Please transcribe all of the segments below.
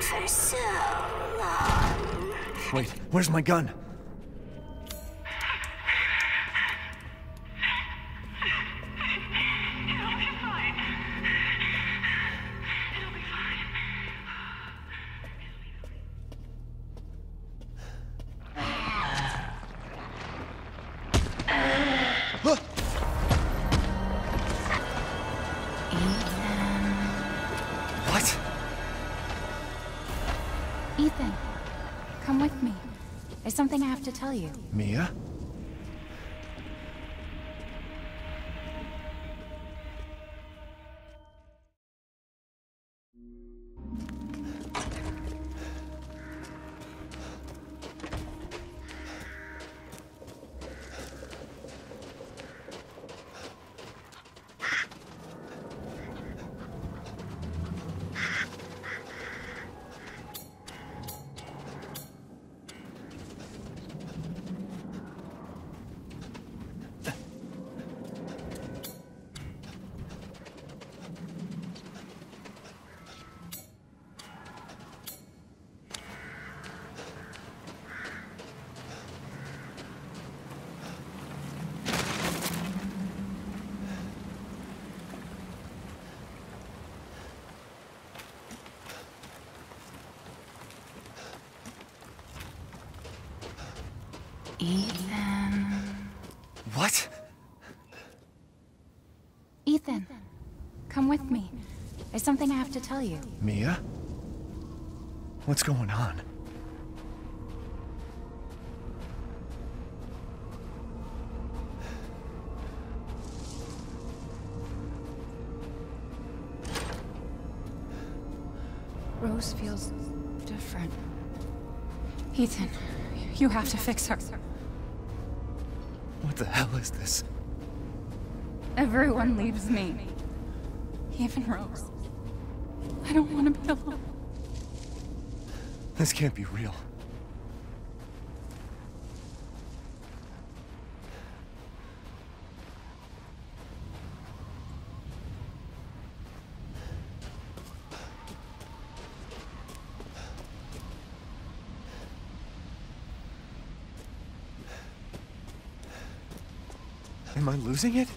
for so long. Wait, where's my gun? Ethan. What? Ethan, come with me. There's something I have to tell you. Mia? What's going on? Rose feels different. Ethan, you have to fix her. What the hell is this? Everyone leaves me. Even Rose. I don't want to be alone. This can't be real. Losing it?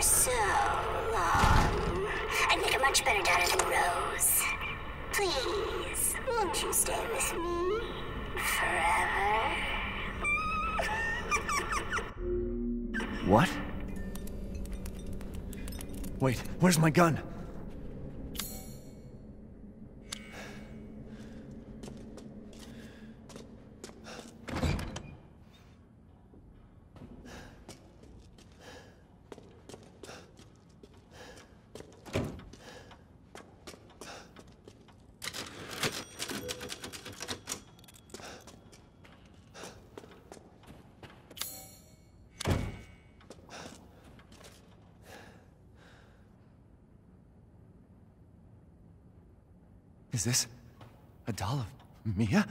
So long. I'd make a much better daughter than Rose. Please, won't you stay with me forever? What? Wait, where's my gun? Is this a doll of Mia?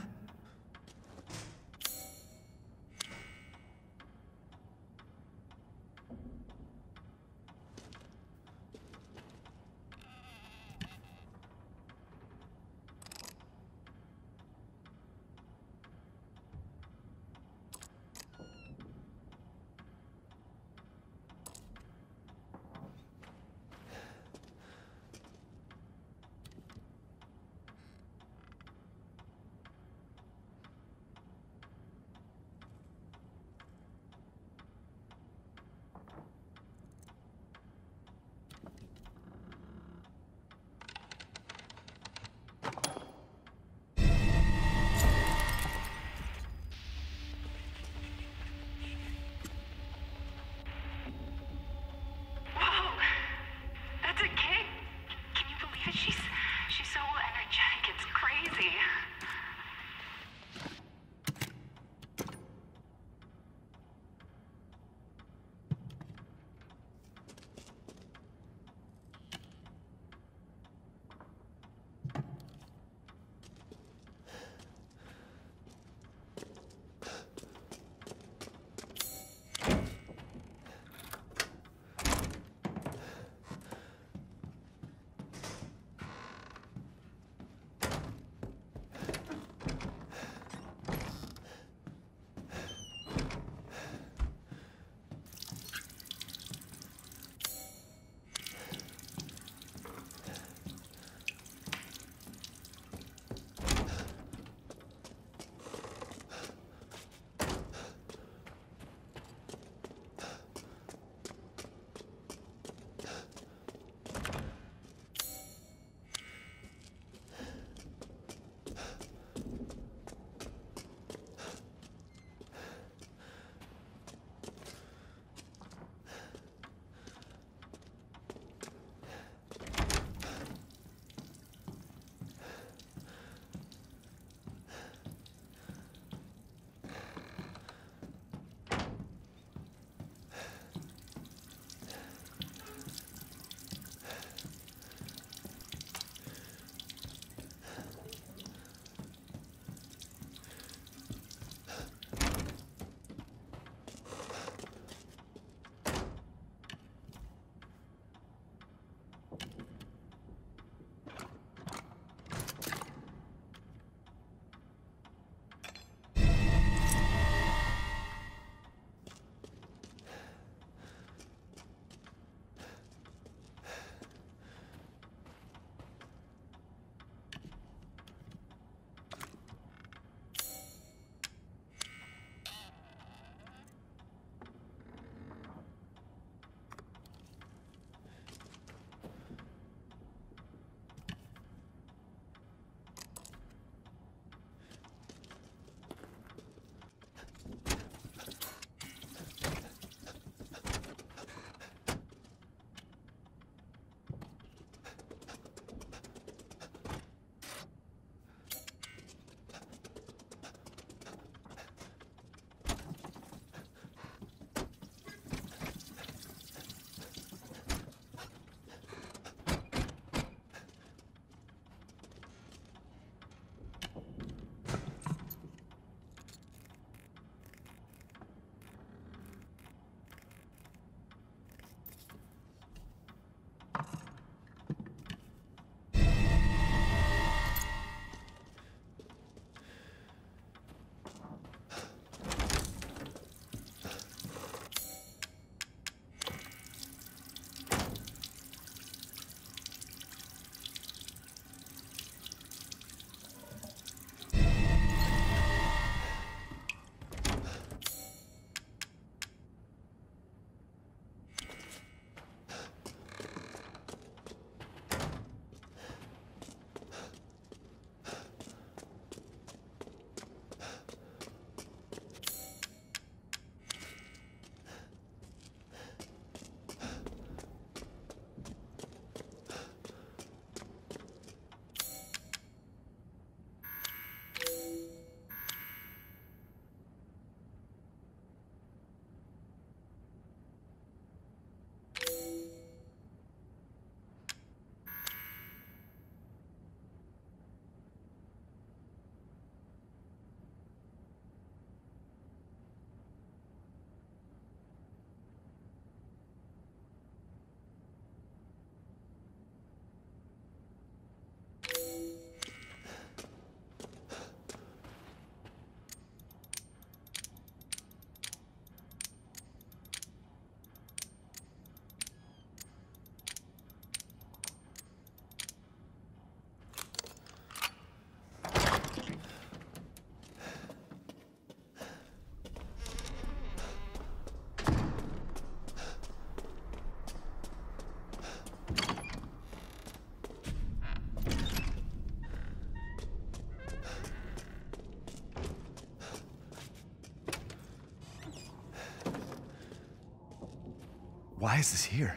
Why is this here?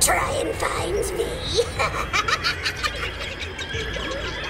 Try and find me.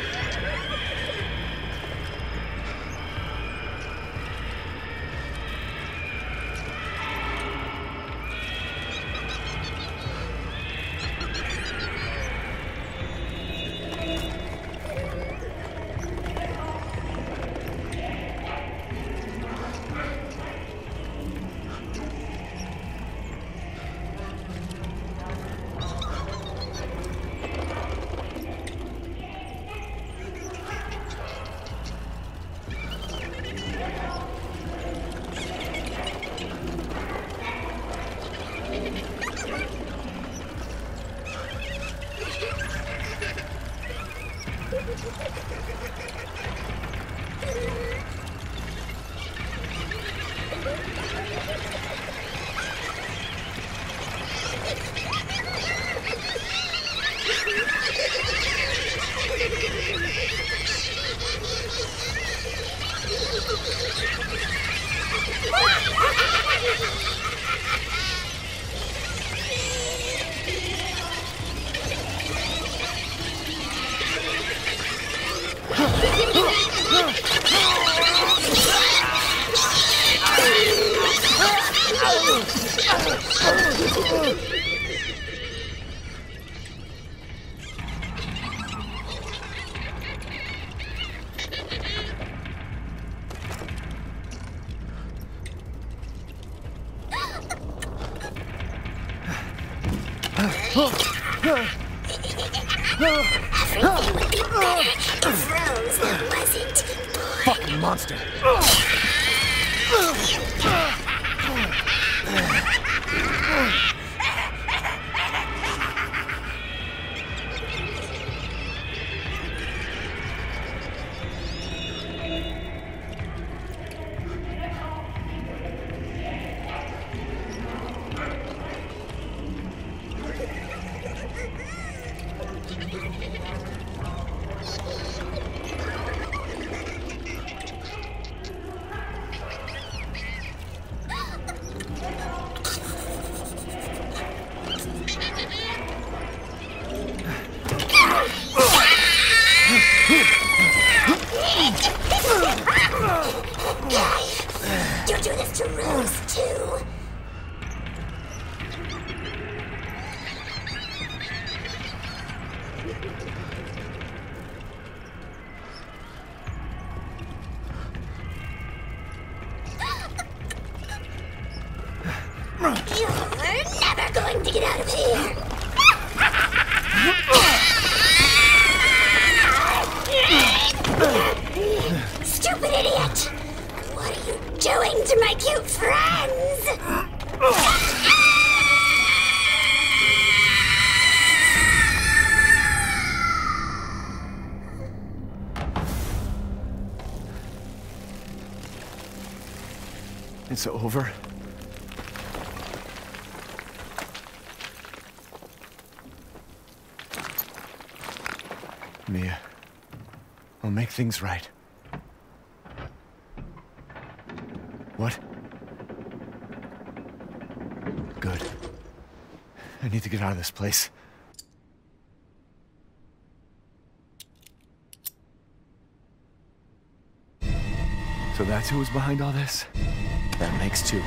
cute friends? It's over. Mia, I'll make things right. What? Good. I need to get out of this place. So that's who was behind all this? That makes two.